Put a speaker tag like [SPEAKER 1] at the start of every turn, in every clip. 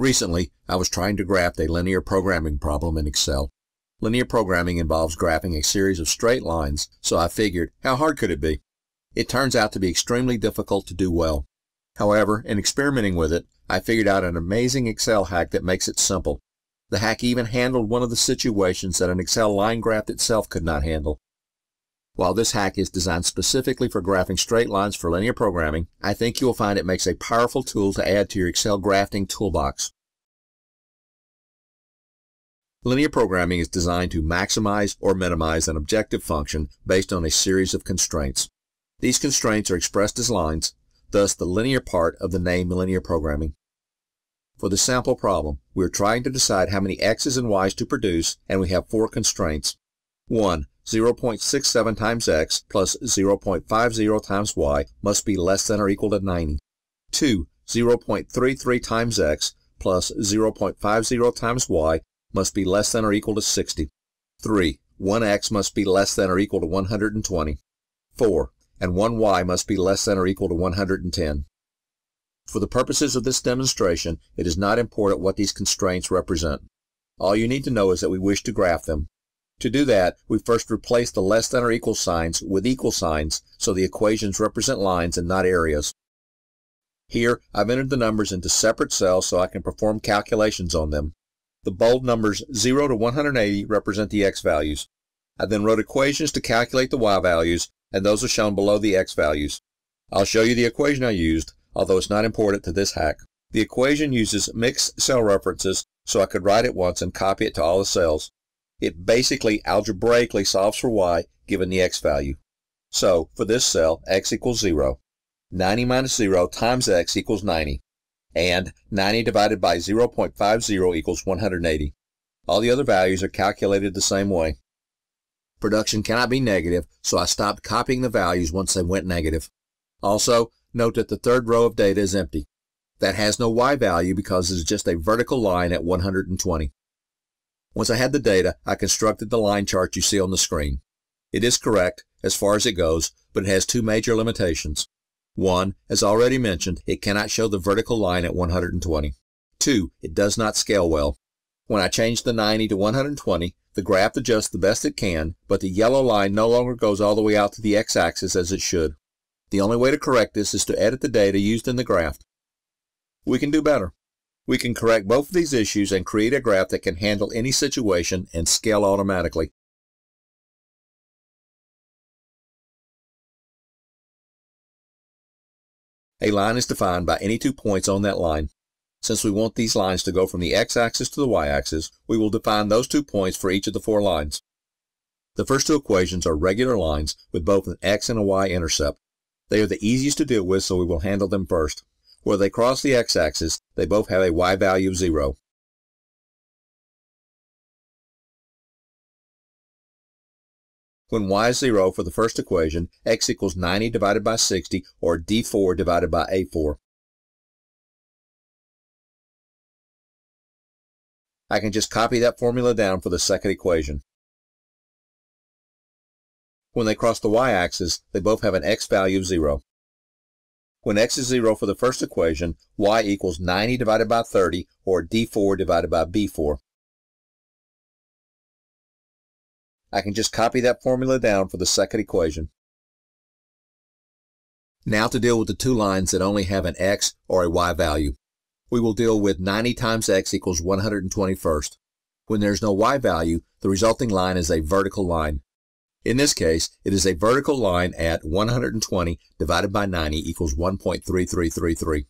[SPEAKER 1] Recently, I was trying to graph a linear programming problem in Excel. Linear programming involves graphing a series of straight lines, so I figured, how hard could it be? It turns out to be extremely difficult to do well. However, in experimenting with it, I figured out an amazing Excel hack that makes it simple. The hack even handled one of the situations that an Excel line graph itself could not handle. While this hack is designed specifically for graphing straight lines for linear programming, I think you will find it makes a powerful tool to add to your Excel graphing toolbox. Linear programming is designed to maximize or minimize an objective function based on a series of constraints. These constraints are expressed as lines, thus the linear part of the name linear programming. For the sample problem, we are trying to decide how many x's and y's to produce, and we have four constraints. 1. 0.67 times x plus 0.50 times y must be less than or equal to 90. 2. 0.33 times x plus 0.50 times y must be less than or equal to 60. 3. 1x must be less than or equal to 120. 4. And 1y must be less than or equal to 110. For the purposes of this demonstration, it is not important what these constraints represent. All you need to know is that we wish to graph them, to do that, we first replace the less than or equal signs with equal signs so the equations represent lines and not areas. Here, I've entered the numbers into separate cells so I can perform calculations on them. The bold numbers 0 to 180 represent the x values. I then wrote equations to calculate the y values, and those are shown below the x values. I'll show you the equation I used, although it's not important to this hack. The equation uses mixed cell references, so I could write it once and copy it to all the cells. It basically algebraically solves for y given the x value. So, for this cell, x equals 0. 90 minus 0 times x equals 90. And 90 divided by 0.50 equals 180. All the other values are calculated the same way. Production cannot be negative, so I stopped copying the values once they went negative. Also, note that the third row of data is empty. That has no y value because it is just a vertical line at 120. Once I had the data, I constructed the line chart you see on the screen. It is correct, as far as it goes, but it has two major limitations. One, as already mentioned, it cannot show the vertical line at 120. Two, it does not scale well. When I change the 90 to 120, the graph adjusts the best it can, but the yellow line no longer goes all the way out to the x-axis as it should. The only way to correct this is to edit the data used in the graph. We can do better. We can correct both of these issues and create a graph that can handle any situation and scale automatically. A line is defined by any two points on that line. Since we want these lines to go from the x-axis to the y-axis, we will define those two points for each of the four lines. The first two equations are regular lines with both an x and a y intercept. They are the easiest to deal with, so we will handle them first. Where they cross the x-axis, they both have a y value of 0. When y is 0 for the first equation, x equals 90 divided by 60, or d4 divided by a4. I can just copy that formula down for the second equation. When they cross the y-axis, they both have an x value of 0. When x is 0 for the first equation, y equals 90 divided by 30, or d4 divided by b4. I can just copy that formula down for the second equation. Now to deal with the two lines that only have an x or a y value. We will deal with 90 times x equals 120 first. When there's no y value, the resulting line is a vertical line. In this case, it is a vertical line at 120 divided by 90 equals 1.3333.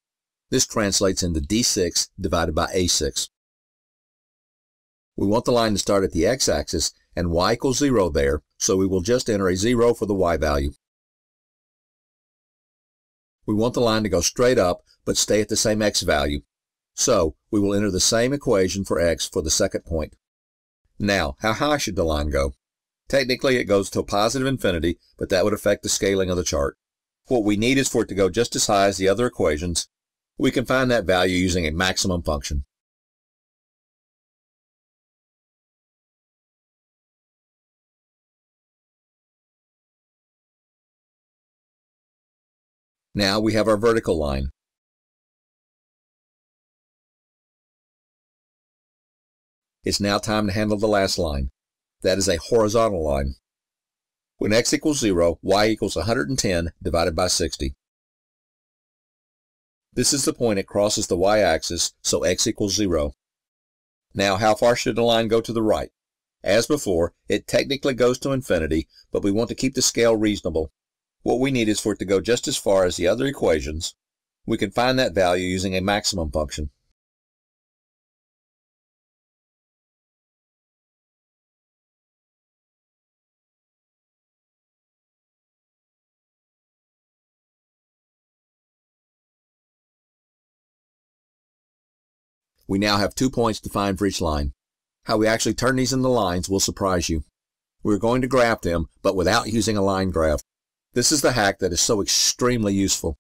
[SPEAKER 1] This translates into D6 divided by A6. We want the line to start at the x-axis and y equals 0 there, so we will just enter a 0 for the y value. We want the line to go straight up, but stay at the same x value. So, we will enter the same equation for x for the second point. Now, how high should the line go? Technically, it goes to positive infinity, but that would affect the scaling of the chart. What we need is for it to go just as high as the other equations. We can find that value using a maximum function. Now we have our vertical line. It's now time to handle the last line. That is a horizontal line. When x equals 0, y equals 110 divided by 60. This is the point it crosses the y-axis, so x equals 0. Now, how far should the line go to the right? As before, it technically goes to infinity, but we want to keep the scale reasonable. What we need is for it to go just as far as the other equations. We can find that value using a maximum function. We now have two points defined for each line. How we actually turn these into lines will surprise you. We're going to graph them, but without using a line graph. This is the hack that is so extremely useful.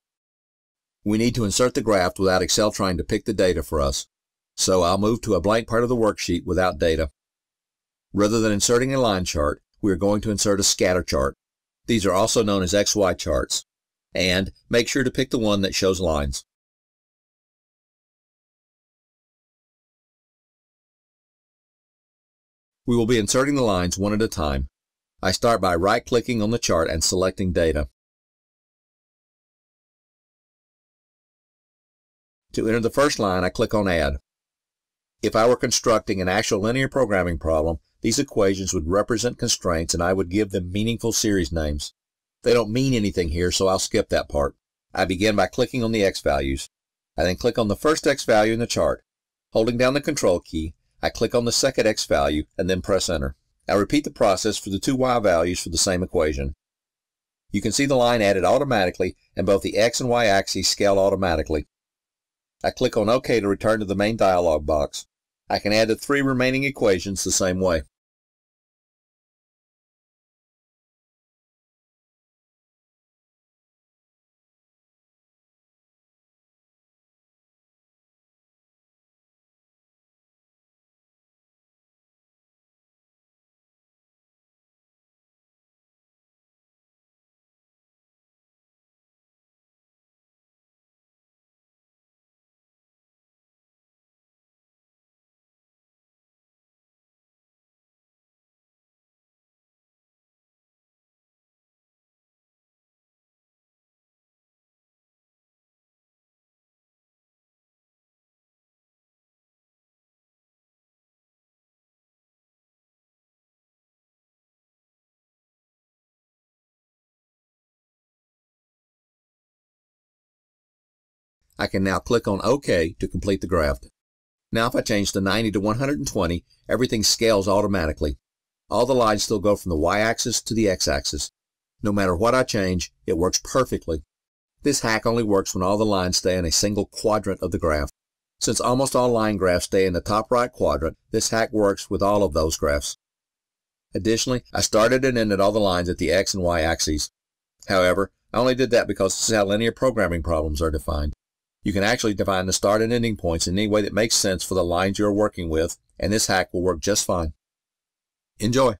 [SPEAKER 1] We need to insert the graph without Excel trying to pick the data for us. So I'll move to a blank part of the worksheet without data. Rather than inserting a line chart, we are going to insert a scatter chart. These are also known as XY charts. And make sure to pick the one that shows lines. We will be inserting the lines one at a time. I start by right-clicking on the chart and selecting Data. To enter the first line, I click on Add. If I were constructing an actual linear programming problem, these equations would represent constraints and I would give them meaningful series names. They don't mean anything here, so I'll skip that part. I begin by clicking on the x values. I then click on the first x value in the chart. Holding down the Control key, I click on the second x value and then press enter. I repeat the process for the two y values for the same equation. You can see the line added automatically and both the x and y axes scale automatically. I click on OK to return to the main dialog box. I can add the three remaining equations the same way. I can now click on OK to complete the graph. Now if I change the 90 to 120, everything scales automatically. All the lines still go from the y-axis to the x-axis. No matter what I change, it works perfectly. This hack only works when all the lines stay in a single quadrant of the graph. Since almost all line graphs stay in the top right quadrant, this hack works with all of those graphs. Additionally, I started and ended all the lines at the x and y axes. However, I only did that because this is how linear programming problems are defined. You can actually define the start and ending points in any way that makes sense for the lines you're working with, and this hack will work just fine. Enjoy!